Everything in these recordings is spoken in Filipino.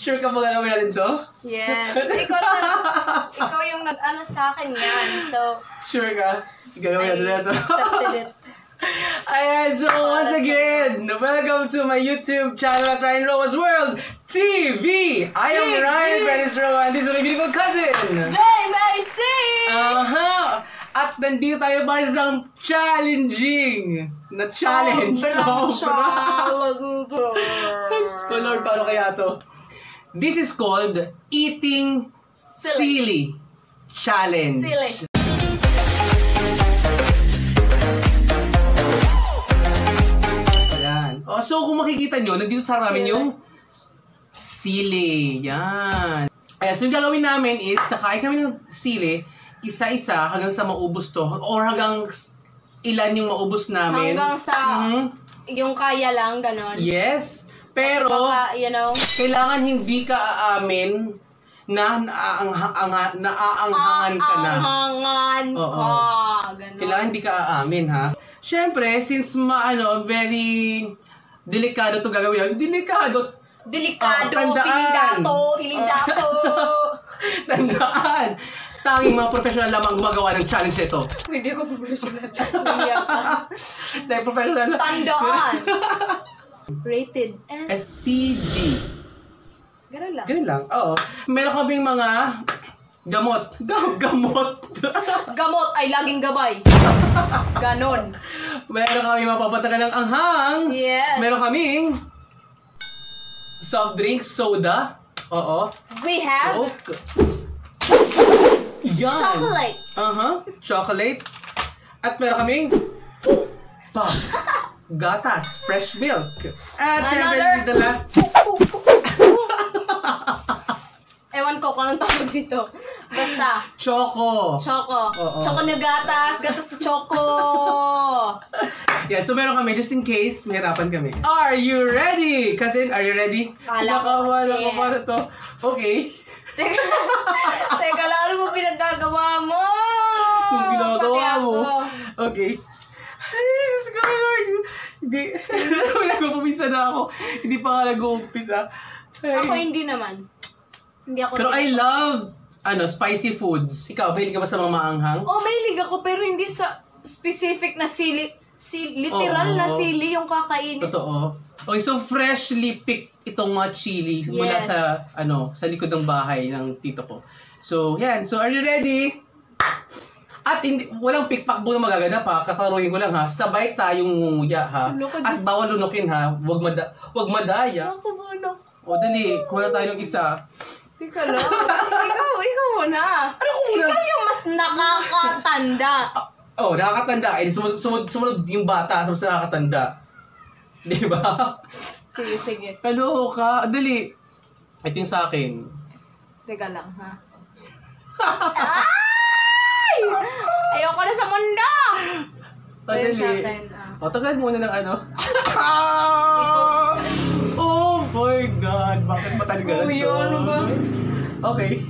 Sure ka ba gagawin natin to? Yes. Ikaw, ikaw yung nag-ano sa akin yan. So, Sure ka? Gagawin I natin to. accepted it. Ayan, so once again, welcome to my YouTube channel at Ryan Roas World TV! I am TV. Ryan Perez Roa and this is my beautiful cousin! JMAC! Aha! At nandito tayo para sa isang challenging na challenge. Sobrang Sobra. challenge. Lord, paano kaya to? This is called Eating Silly, Challenge. Silly. Oh, so kung makikita nyo, nandito sa Sili. yung sili. Yan. Ayan, so yung gagawin namin is, kakain kami ng sili, isa-isa hanggang sa maubos to. Or hanggang ilan yung maubos namin. Hanggang sa, Mhm. yung kaya lang, ganon. Yes. Pero, Baka, you know, kailangan hindi ka aamin na naaanghangan naaanghangan ka na. Aangangan Oo. ka. Ganon. Kailangan hindi ka aamin, ha? Siyempre, since maano, very delikado to gagawin. Delikado. Delikado, Oh, tandaan. feeling dato, feeling dato. Tandaan. Tanging mga professional lamang gumagawa ng challenge nito. Hindi ko professional. Hindi ka. Dahil professional. Tandaan. Rated S. SPG. Ganun lang. Ganun lang. Oo. Meron kaming mga gamot. Ga- gamot. Gamot ay laging gabay. Ganon. Meron kaming mapapatakan ng anghang. Yes. Meron kaming soft drinks, soda. Oo. We have Coke. Yan. chocolate. Uh-huh. Chocolate. At meron kaming pop. Gatas. Fresh milk. At syempre, Another- the last... Ewan ko kung anong tawag dito. Basta, Choco. choco. Oo. Choco na gatas, gatas na choco. Yeah, so meron kami, just in case, mahirapan kami. Are you ready? Cousin, are you ready? Kala ko kasi. ko para to. Okay. Teka, teka lang, ano mo pinaggagawa mo? Yung ginagawa mo. Okay. Ay, Diyos ko, Lord. Hindi. Nag-umpisa na ako. Hindi pa nga nag-uumpisa. Ako hindi naman. Hindi ako Pero I love, ano, spicy foods. Ikaw, mahilig ka ba sa mga maanghang? Oh, may liga ko pero hindi sa specific na sili. Si, literal Oo. na sili yung kakainin. Totoo. Okay, so freshly picked itong mga chili mula Yes. sa, ano, sa likod ng bahay ng tito ko. So, yan. So, are you ready? At hindi, walang pickpack mo na magaganap ha. Kakaruhin ko lang ha. Sabay tayong ngunguya ha. Loko, At Diyos. bawal lunukin ha. Huwag, mada wag madaya. Ako muna. O dali, kuha na tayo ng isa. Ikaw lang. ikaw, ikaw muna. Ano ko muna? Ikaw yung mas nakakatanda. Oh, nakakatanda. Eh, sumunod, sumunod, sumunod yung bata sa mas nakakatanda. Di ba? Sige, sige. Hello ka. Dali. Ito yung sa akin. Teka lang, ha? Ay! Ayoko na sa mundo! O, Ayun sa dali. akin, ah. O, tagal muna ng ano. oh my God. Bakit matagalan Kuya, to? ano ba? Okay.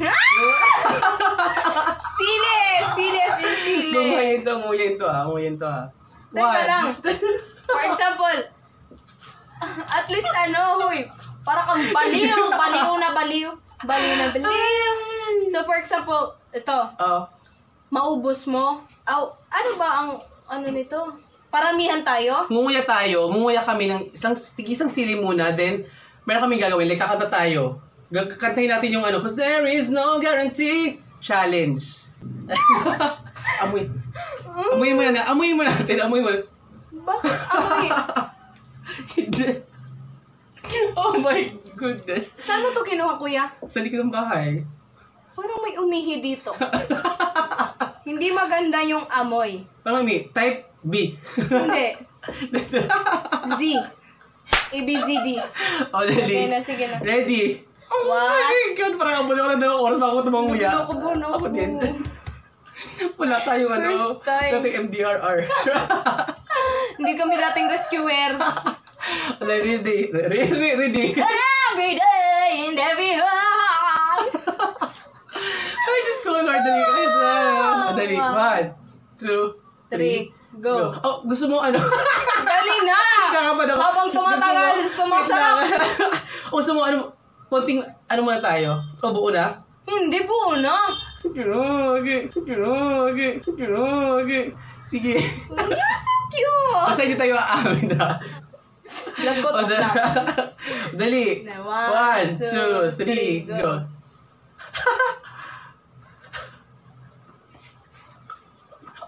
Sili as in sili. Nguyayin to, nguyayin to ah. Nguyayin to ah. Teka lang. For example, at least ano, huy, para kang baliw, baliw na baliw. Baliw na baliw. So for example, ito, Oh. Maubos mo. Aw, ano ba ang, ano nito? Paramihan tayo? Ngunguya tayo. Ngunguya kami ng isang, isang sili muna. Then, meron kaming gagawin. Like, kakanta tayo. Gag- Kantahin natin yung ano. Cause there is no guarantee. Challenge. Amoy. Amoy mo na. Amoy mo natin. Amoy mo. Bakit amoy? Hindi. Oh my goodness. Saan mo to kinuha, kuya? Sa likod ng bahay. Parang may umihi dito. Hindi maganda yung amoy. Parang may type B. Hindi. Z. ABZD. o, dali. Okay na, sige na. Ready? Oh What? my God! Parang abot ako ng dalawang oras bago ako tumanguya. Naku po, naku Ako din. Wala tayong ano. First time. Dating MDRR. Hindi kami dating rescuer. Ready. Ready, ready. Every day and every night. Ay, Diyos ko, Lord. Dali. Ay, Dali. One, two, Three, go. Oh, gusto mo ano? Dali na! Nakakapad ako. Habang tumatagal, sumasarap. Oh, gusto mo ano? konting, ano muna tayo? O, buo na? Hindi po na. Okay, okay, okay. Sige. You're so cute. Basta hindi tayo aamin na. Lagot na. Dali. One, two, three, go. go.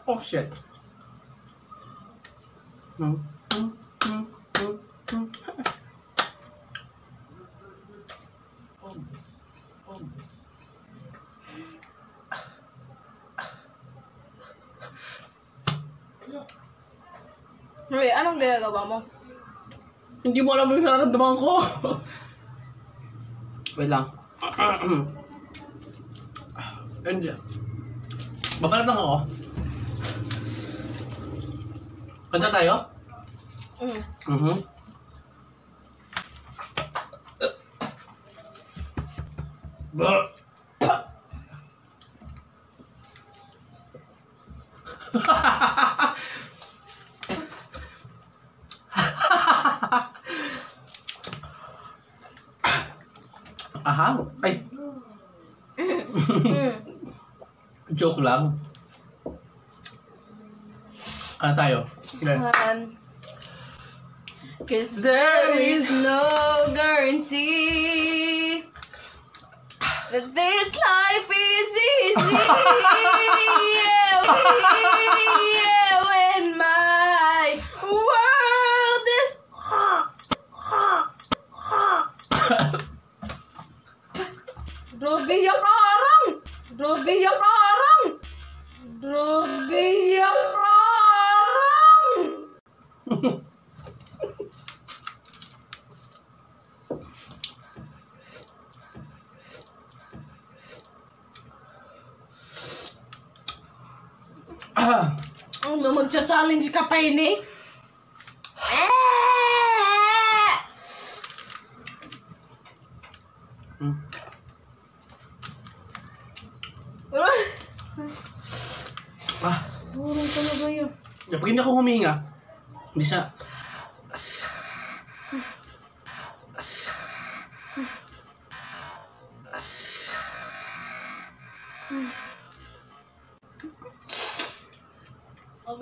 Oh, shit. Hmm. Hmm, hmm, hmm, hmm. Uy, anong ginagawa mo? Hindi mo alam yung nararamdaman ko. Wait lang. Hindi. Babalat lang ako. Kanta tayo? Mm. Ba- Aha. Ay, Mm. joke lang. Ano tayo? Um, Cause there is no guarantee that this life is easy. yeah, when my world is Grabe yung karang! Grabe yung karang! Grabe yung Ano, magcha-challenge ka pa ini? Hmm. ah. Burong talaga yun. Pag hindi ako huminga, hindi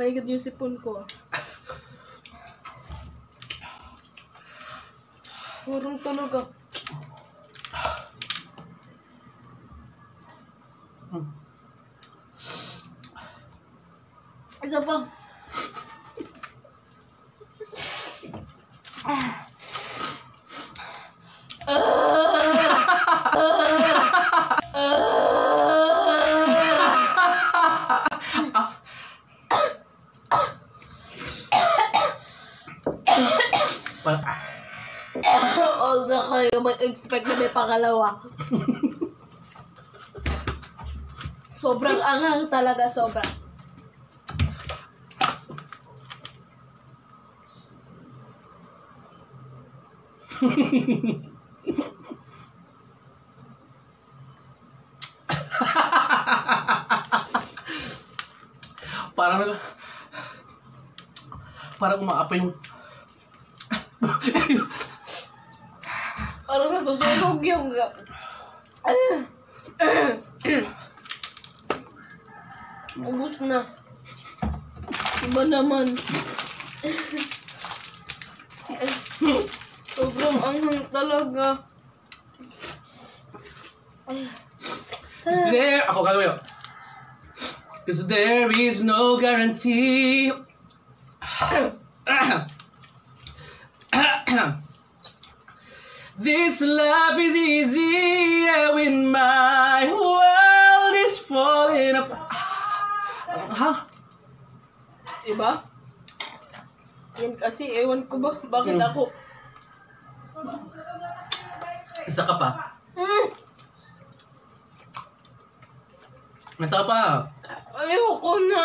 God, yung sipon ko. Burong talaga. Isa pa. Pa- ah. All na mag-expect na may pangalawa. sobrang anghang talaga, sobrang. Parang nag... Parang umaapa yung... Parang nasusunog yung... Ubus na. Iba naman. Sobrang anghang talaga. Is there... Ako gagawin yun. Cause there is no guarantee. This love is easy yeah, when my world is falling apart. Ha? Iba? Yan kasi, ewan ko ba? Bakit Hmm. ako? Isa ka pa. Hmm, Isa ka pa. ayoko na.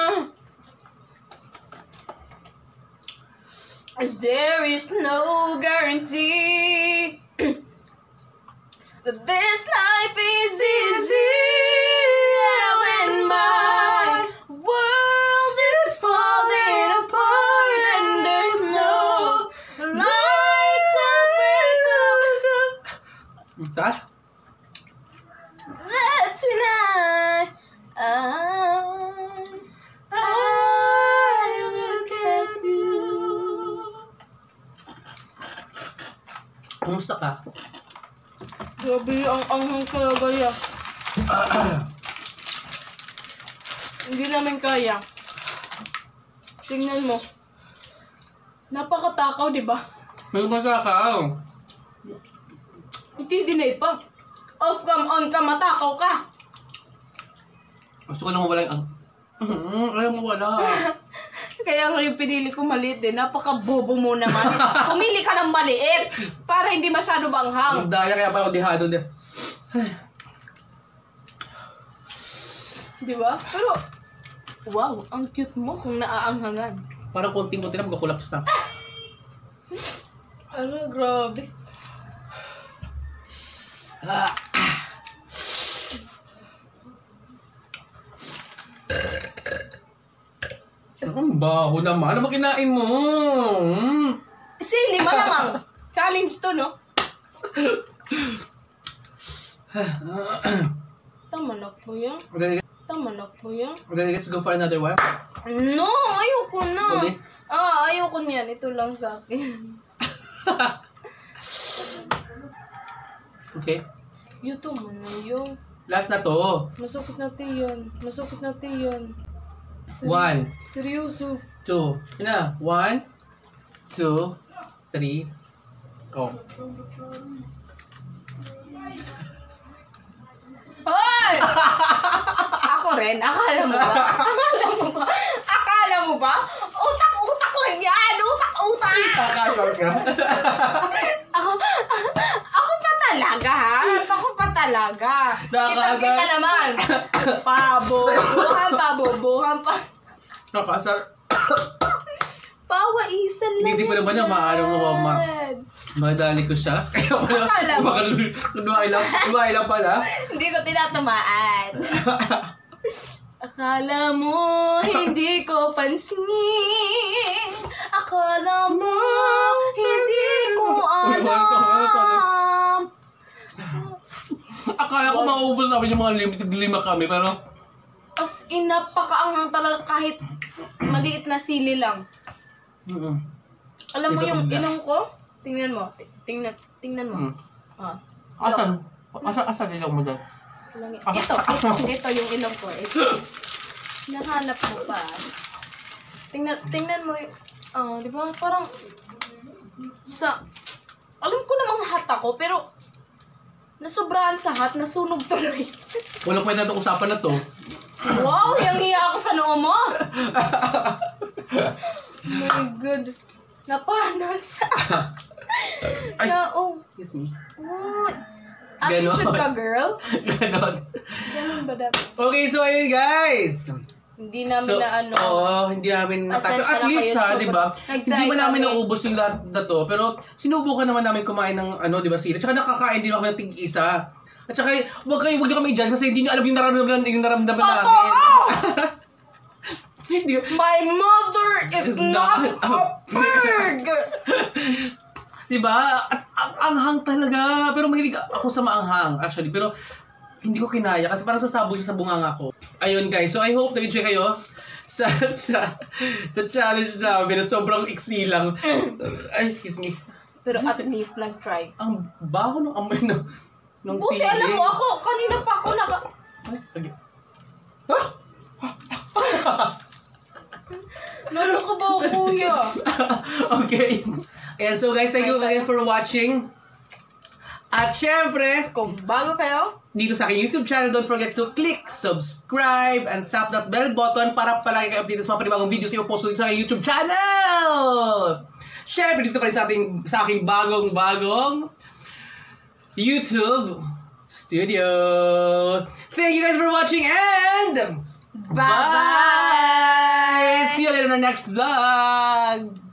As there is no guarantee that this life is easy when my world is falling apart and there's no light up. Tapos, That's when I, I, I look at you. kumusta ka? Grabe, ang anghang talaga yan. Hindi namin kaya. Tingnan mo. Napakatakaw, di ba? May kumusta ka? Hindi-deny pa. Off cam, on cam, matakaw ka. Gusto ko lang mawala yung... Mm, ayaw mo wala. Kaya nga yung pinili ko maliit din. Napaka-bobo mo naman. Pumili ka ng maliit para hindi masyado banghang. Ang daya kaya pa ako dihado din. Di ba? Pero, wow, ang cute mo kung naaanghangan. Parang konting-konti na magkakulaps na. Ano, grabe. Ang baho naman. Ano ba kinain mo? Mm. Sili, malamang. Challenge to, no? Tama na po yan. Tama na po yan. okay, let's go for another one. No, ayoko na. Ulis? Ah, ayoko niyan. Ito lang sa akin. Okay. Yuto mo na yun. Last na to. Masukit na tiyan. Masukit na tiyan. One, Seryoso. two. Yun na. One, two, three, go. Hoy! Ako rin. Akala mo ba? Akala mo ba? Akala mo ba? Utak-utak lang yan. Utak-utak. Kakasar ka. Ako, ako pa talaga, ha? Ako pa talaga. Nakakagat. Kita-kita naman. Pabo. Buhan pa, pa. Nakasar. Pawaisan lang. Inisip ko naman na maano mo, ma. yan. Madali ko siya. Kaya pala, Akala mo. Lumahay lang, lumahay lang pala. Hindi ko tinatamaan. Akala mo, hindi ko pansin. Akala mo, hindi ko Uy, to? To? alam. Akala ko maubos namin yung mga limited lima kami, pero As in, napakaanghang talaga kahit maliit na sili lang. Mm-mm. Alam mo yung ilong ko? Tingnan mo. Ti- Tingnan, tingnan mo. Mm. Ah. Asan? Asan, asan ilaw mo dyan? Ilong- Ah. Ito, ito, ito yung ilong ko. Ito. Nahanap mo pa. Tingnan, tingnan mo yung, ah, di ba? Parang, sa, alam ko namang hat ako, pero, nasobrahan sa hat, nasunog tuloy. Walang pwede na usapan na to. wow, yung iya ako sa noo mo. My God. Napanas. Ay. Na, oh, Excuse me. what? Ganon. Attitude ka, girl? Ganon. Ganun ba dapat? Okay, so ayun guys. Hindi namin so, na ano. Oo, hindi namin. Pasensya At na least ha, di ba? Hindi ba namin kami. naubos yung lahat na to. Pero sinubukan naman namin kumain ng ano, di ba, sila. Tsaka nakakain din kami ng tig-isa. At saka, huwag kayo, huwag kami i-judge kasi hindi niyo alam yung nararamdaman, yung nararamdaman namin. Totoo! Hindi. My mother is not Not a pig! Di ba? At ang anghang talaga. Pero mahilig ako sa maanghang, actually. Pero hindi ko kinaya kasi parang sasabog siya sa bunganga ko. Ayun guys, so I hope nag-enjoy kayo sa, sa, sa challenge namin na sobrang iksi lang. Ay, excuse me. Pero at least nag-try. Ang baho ng amoy ng, ng Buti sili. alam mo ako, kanina pa ako naka... Ay, okay. Ano ka ba, kuya? okay. Ayan, so guys, thank you again for watching. At syempre, Kung bago kayo, dito sa aking YouTube channel, don't forget to click subscribe and tap that bell button para palagi kayo updated sa mga panibagong videos yung post ko dito sa aking YouTube channel! Syempre, dito pa rin sa, ating, sa aking bagong-bagong YouTube studio. Thank you guys for watching and bye-bye! See you later in our next vlog!